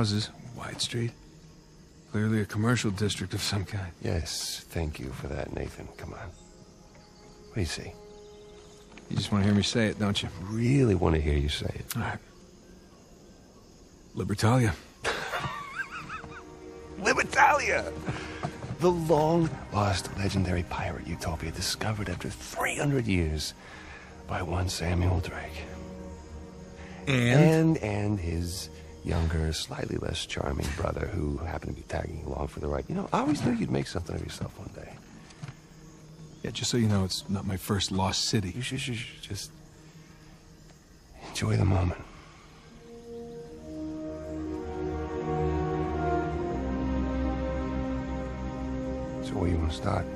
Houses, wide street. Clearly a commercial district of some kind. Yes, thank you for that, Nathan. Come on. What do you see? You just want to hear me say it, don't you? Really want to hear you say it. All right. Libertalia. Libertalia! The long-lost legendary pirate utopia discovered after 300 years by one Samuel Drake. And? And, and his younger, slightly less charming brother who happened to be tagging along for the ride. You know, I always knew you'd make something of yourself one day. Yeah, just so you know, it's not my first lost city. You should, should, should just enjoy the moment. So where you want to start?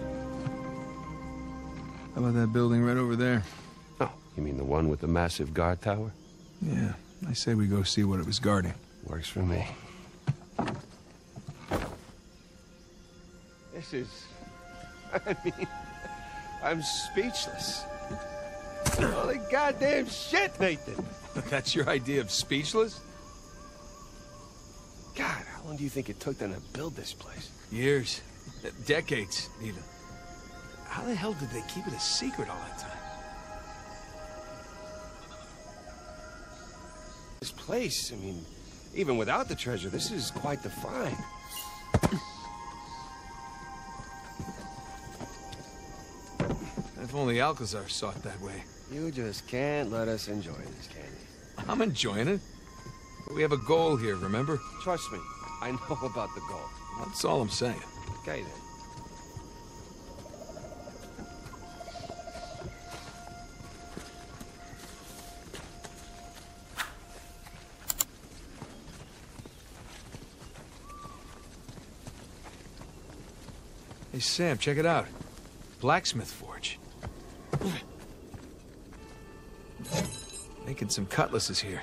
How about that building right over there? Oh, you mean the one with the massive guard tower? Yeah, I say we go see what it was guarding. Works for me. This is... I mean, I'm speechless. Holy goddamn shit, Nathan! But that's your idea of speechless? God, how long do you think it took them to build this place? Years. Decades, even. How the hell did they keep it a secret all that time? Place, I mean, even without the treasure, this is quite the find. If only Alcazar saw it that way. You just can't let us enjoy this, can you? I'm enjoying it. But We have a goal here, remember? Trust me, I know about the goal. That's all I'm saying. Okay, then. Sam, check it out. Blacksmith forge. Making some cutlasses here.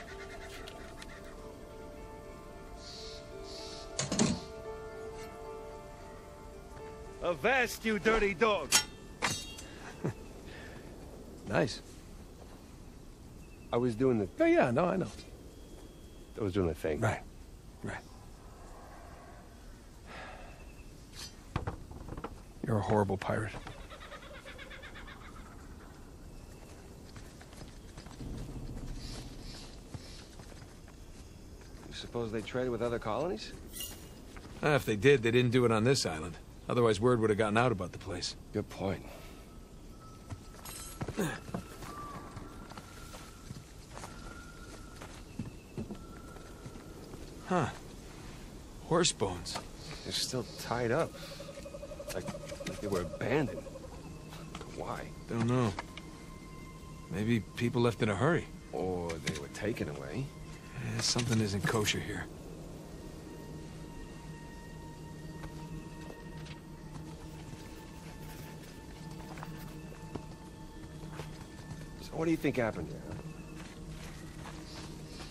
Avast, you dirty dog! Nice. I was doing the... Oh, yeah, no, I know. I was doing the thing. Right, right. You're a horrible pirate. You suppose they traded with other colonies? Ah, if they did, they didn't do it on this island. Otherwise, word would have gotten out about the place. Good point. Huh. Horse bones. They're still tied up. Like, like they were abandoned. Why? Don't know. Maybe people left in a hurry. Or they were taken away. Eh, something isn't kosher here. So what do you think happened here? huh?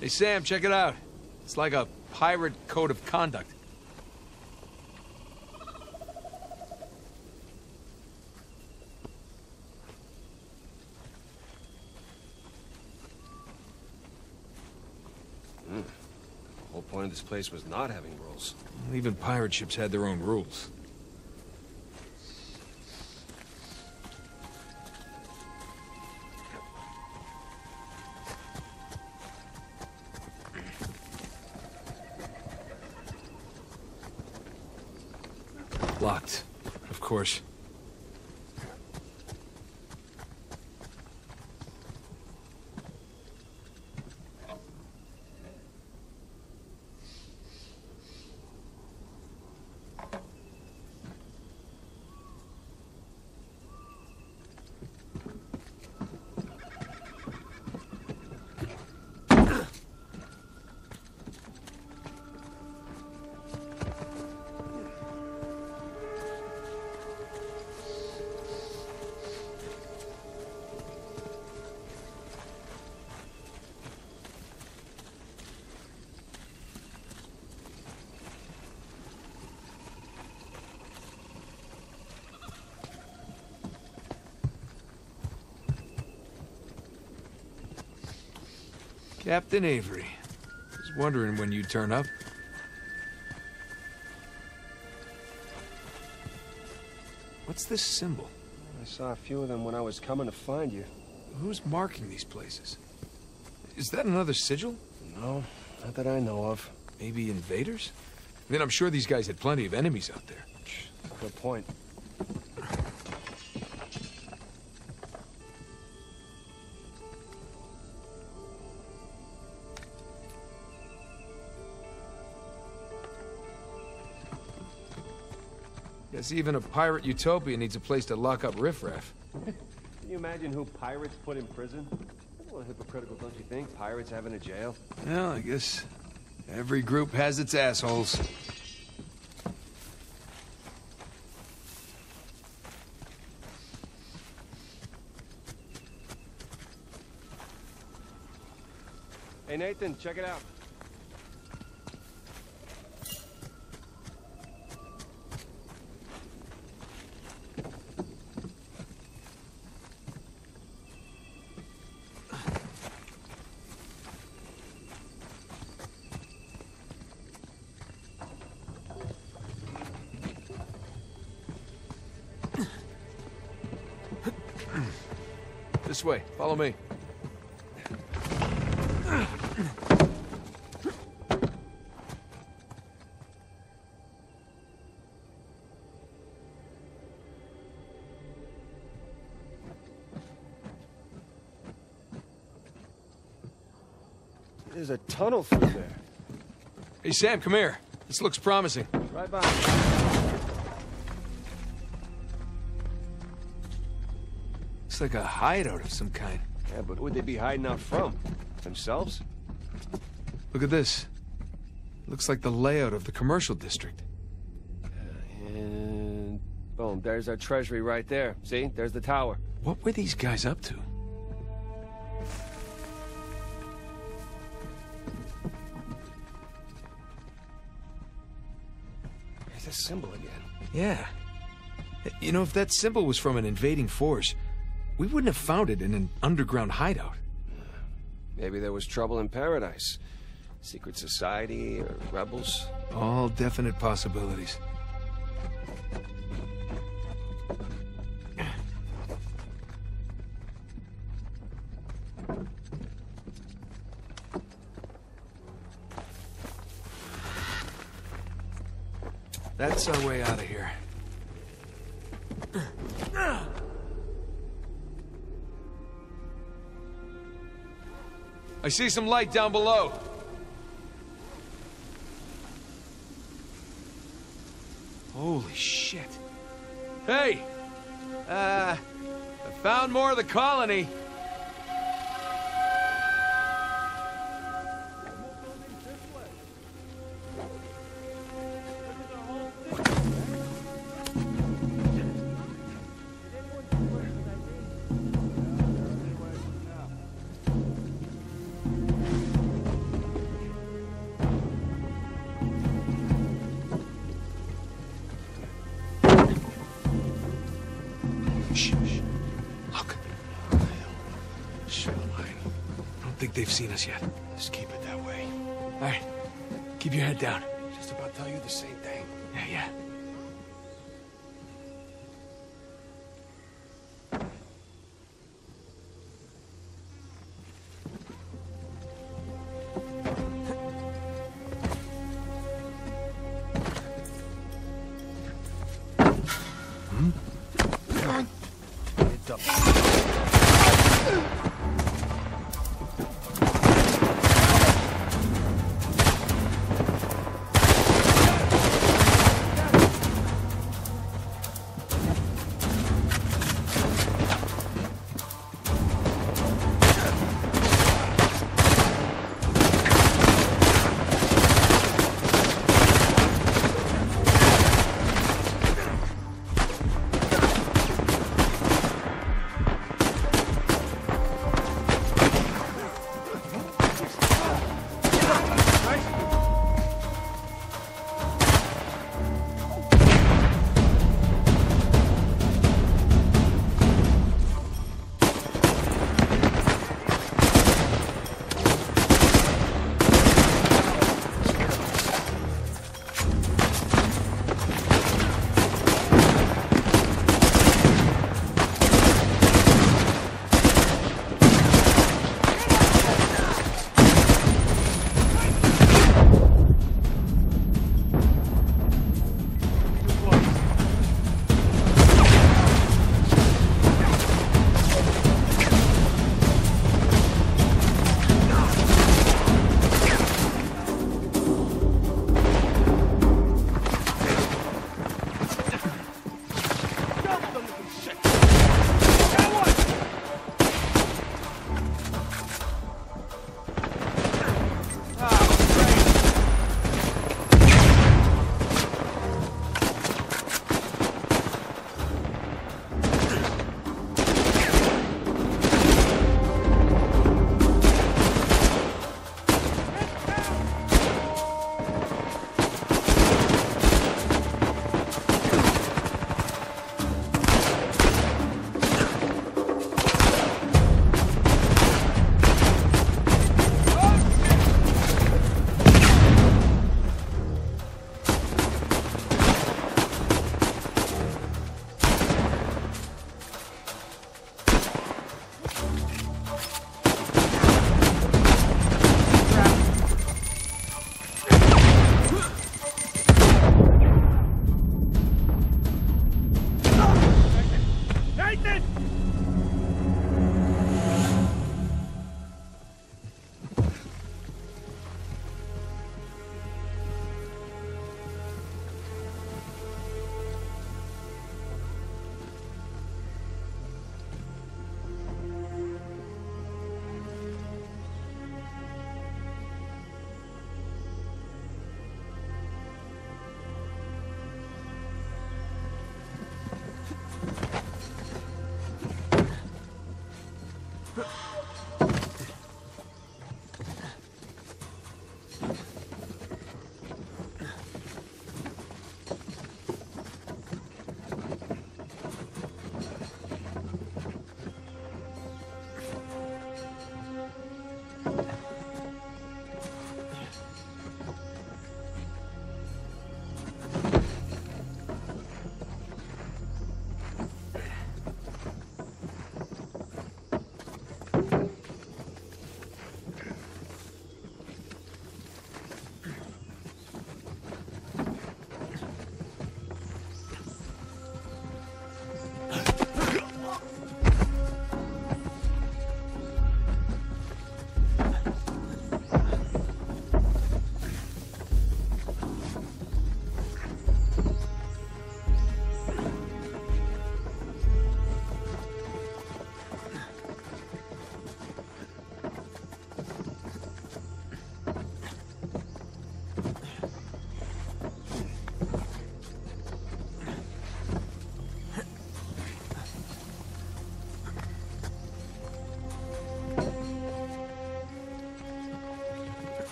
Hey, Sam, check it out. It's like a pirate code of conduct. The whole point of this place was not having rules. Even pirate ships had their own rules. Captain Avery. Was wondering when you'd turn up. What's this symbol? I saw a few of them when I was coming to find you. Who's marking these places? Is that another sigil? No, not that I know of. Maybe invaders? I mean, I'm sure these guys had plenty of enemies out there. Good point. Guess even a pirate utopia needs a place to lock up riffraff. Can you imagine who pirates put in prison? A little hypocritical, don't you think? Pirates having a jail? Well, I guess every group has its assholes. Hey, Nathan, check it out. Follow me. There's a tunnel through there. Hey, Sam, come here. This looks promising. Right by. Looks like a hideout of some kind. Yeah, but who would they be hiding out from? Themselves? Look at this. Looks like the layout of the commercial district. And boom, there's our treasury right there. See? There's the tower. What were these guys up to? There's a symbol again. Yeah. You know, if that symbol was from an invading force, we wouldn't have found it in an underground hideout. Maybe there was trouble in paradise. Secret society or rebels. All definite possibilities. That's our way out of here. I see some light down below. Holy shit. Hey! Uh, I found more of the colony. Think they've seen us yet. Just keep it that way. All right. Keep your head down. Just about tell you the same thing. Yeah, yeah.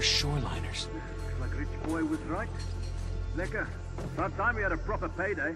More shoreliners. Looks like Rich Boy was right. Lekker. About time we had a proper payday.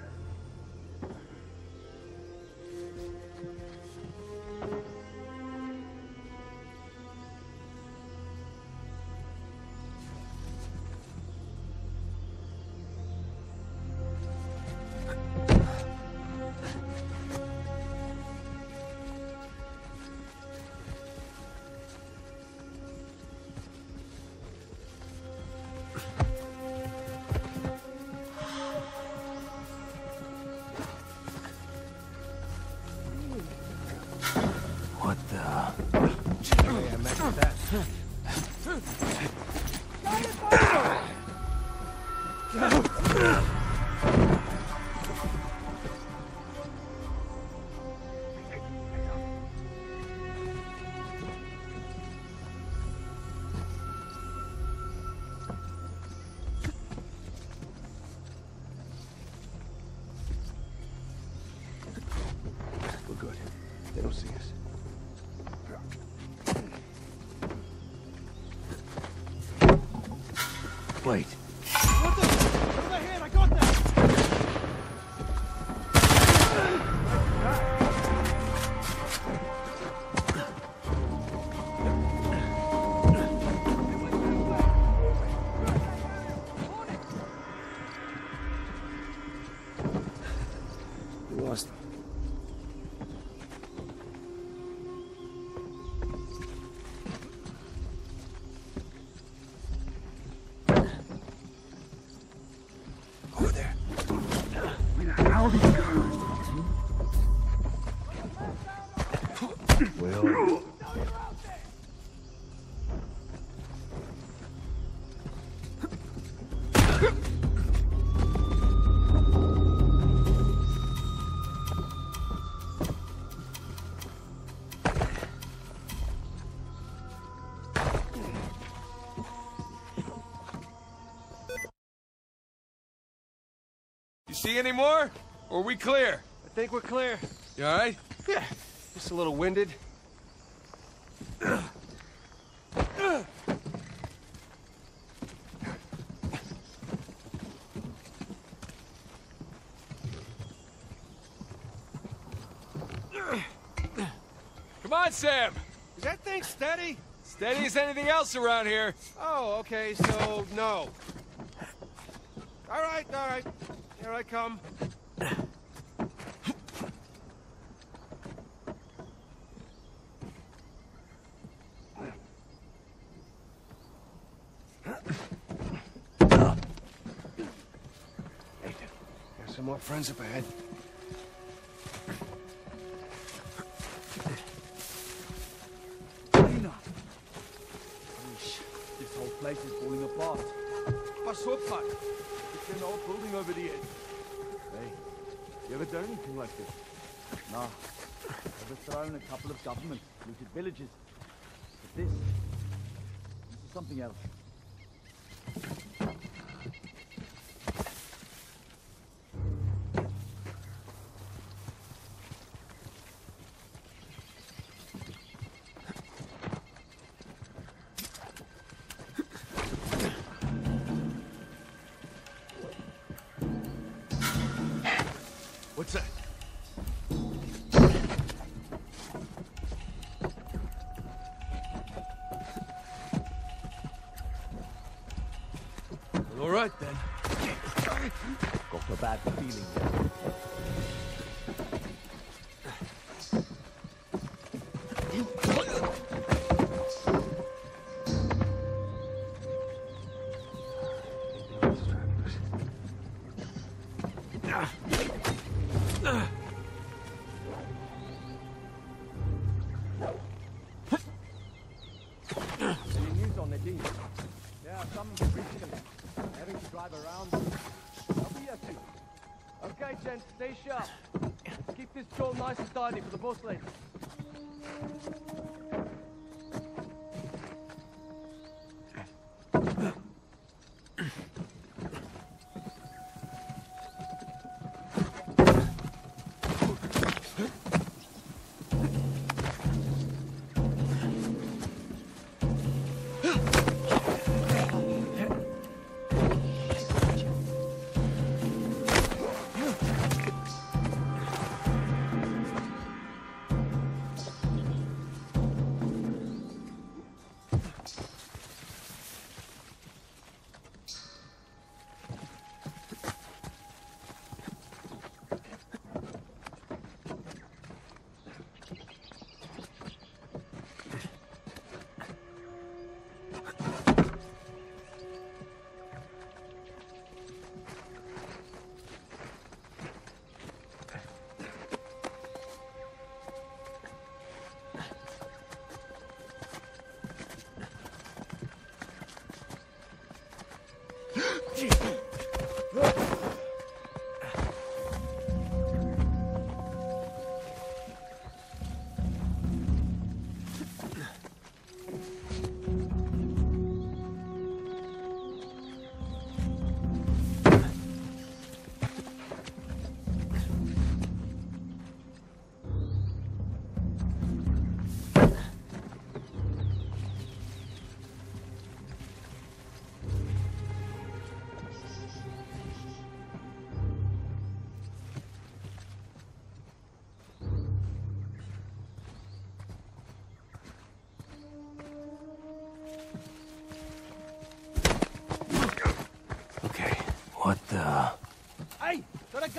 See any more? Or we clear? I think we're clear. You alright? Yeah. Just a little winded. Come on, Sam! Is that thing steady? Steady as anything else around here. Oh, okay, so no. All right, all right. Here I come. There's some more friends up ahead. Done anything like this? Nah. Overthrown a couple of governments, looted villages. But this, this is something else. Okay, stay sharp. Keep this joint nice and tidy for the boss lady.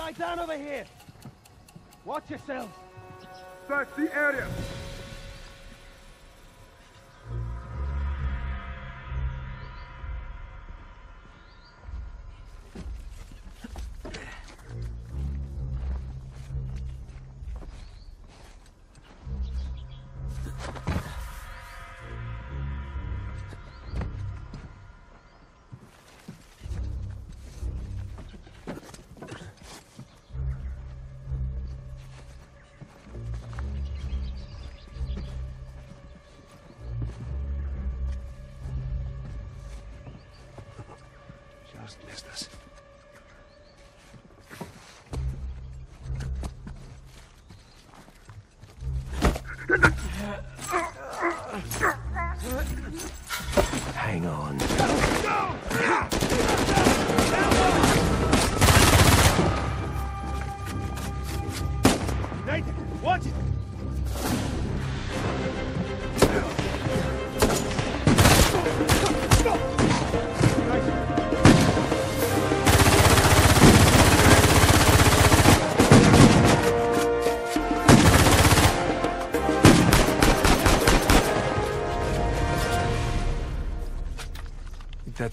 Guy down over here. Watch yourselves. Search the area.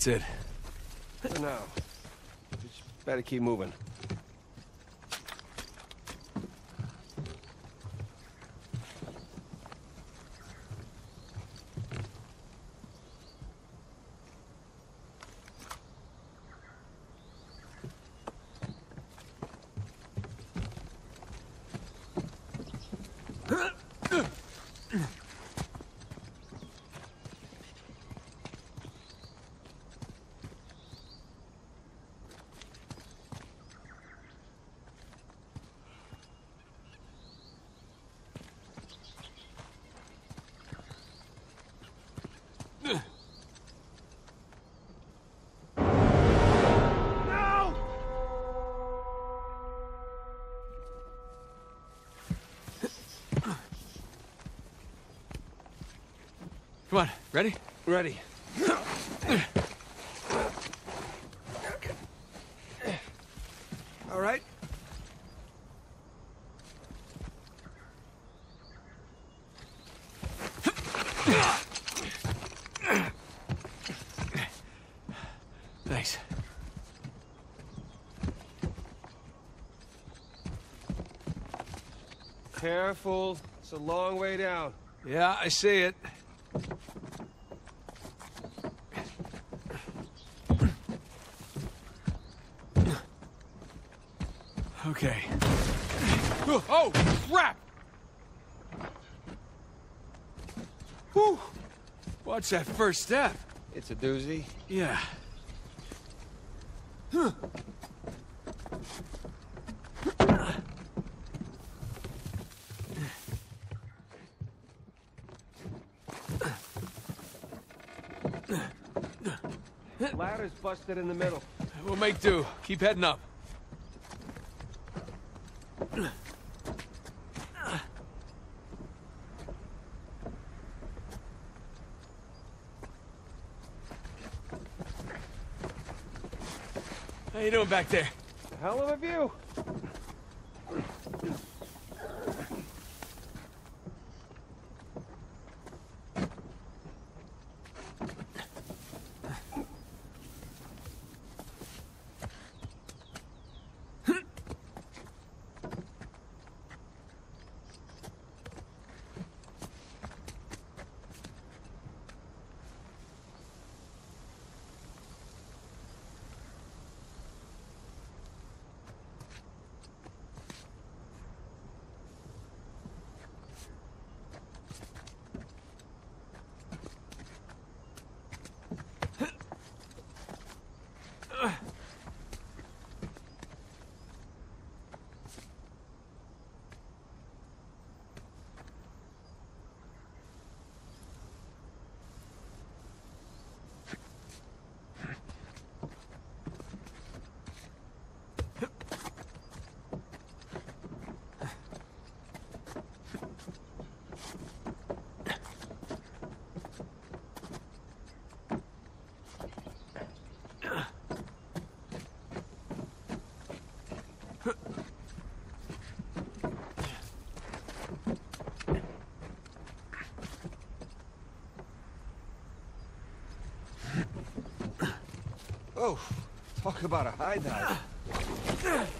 That's it. For now. Just better keep moving. Come on, ready? Ready. All right. Thanks. Careful. It's a long way down. Yeah, I see it. Okay. Oh, oh, crap! Whew. Watch that first step. It's a doozy. Yeah. Ladder's busted in the middle. We'll make do. Keep heading up. How you doing back there? Hell of a view. Oh, talk about a high dive.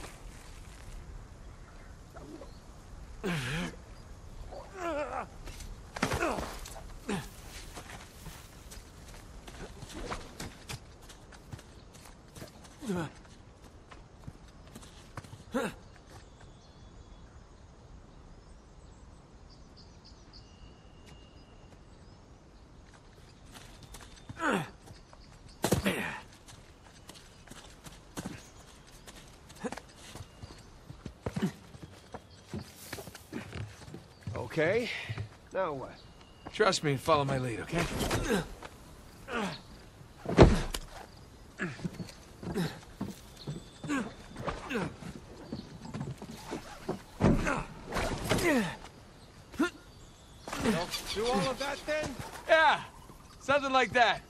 Okay, now what? Trust me and follow my lead, okay? Do all of that then? Yeah, something like that.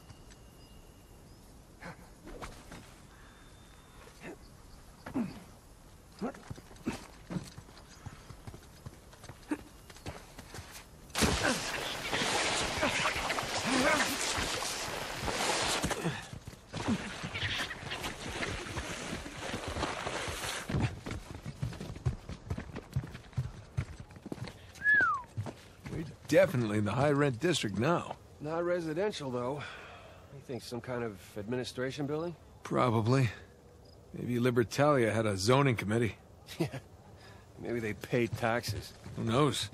Definitely in the high-rent district now. Not residential, though. You think some kind of administration building? Probably. Maybe Libertalia had a zoning committee. Yeah. Maybe they pay taxes. Who knows?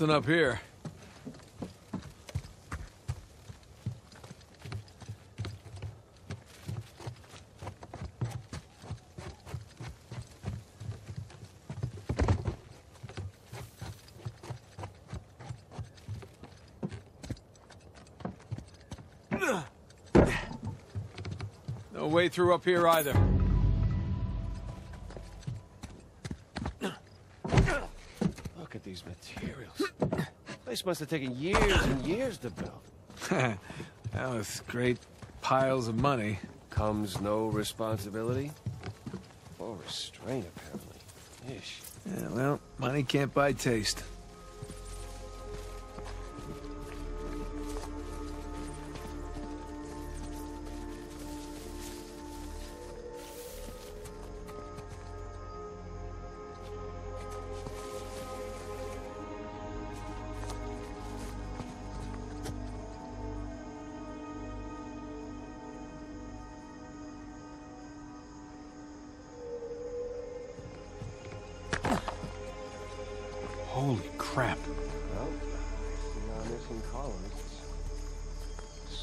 Nothing up here. No way through up here either. Must have taken years and years to build. Now with great piles of money. Comes no responsibility or restraint, apparently. Ish. Yeah, well, money can't buy taste.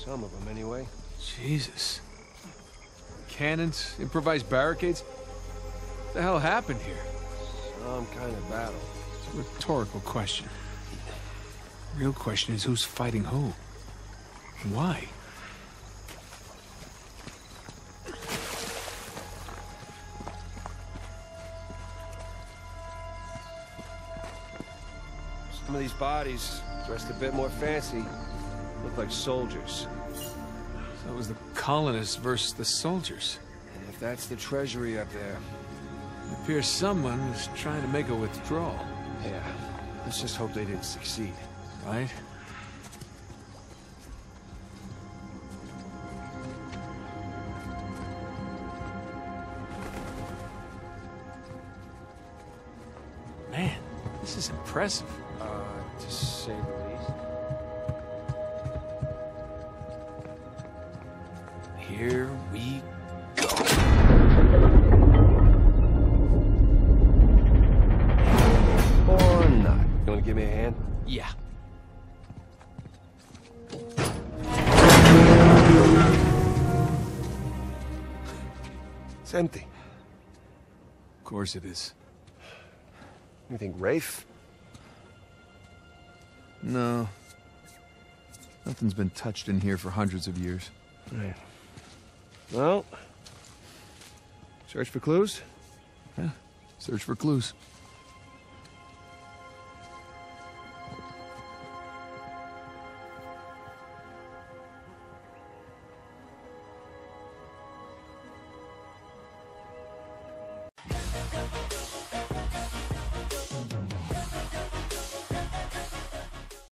Some of them, anyway. Jesus. Cannons, improvised barricades. What the hell happened here? Some kind of battle. It's a rhetorical question. Real question is who's fighting who? And why? Some of these bodies, dressed a bit more fancy, look like soldiers. So it was the colonists versus the soldiers. And if that's the treasury up there, It appears someone was trying to make a withdrawal, yeah, let's just hope they didn't succeed. right? Man, this is impressive. Here we go. Or not. You wanna give me a hand? Yeah. It's empty. Of course it is. You think Rafe? No. Nothing's been touched in here for hundreds of years. Right. Well, search for clues? Yeah, Search for clues.